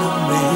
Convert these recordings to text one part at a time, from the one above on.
我们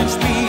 challenge me.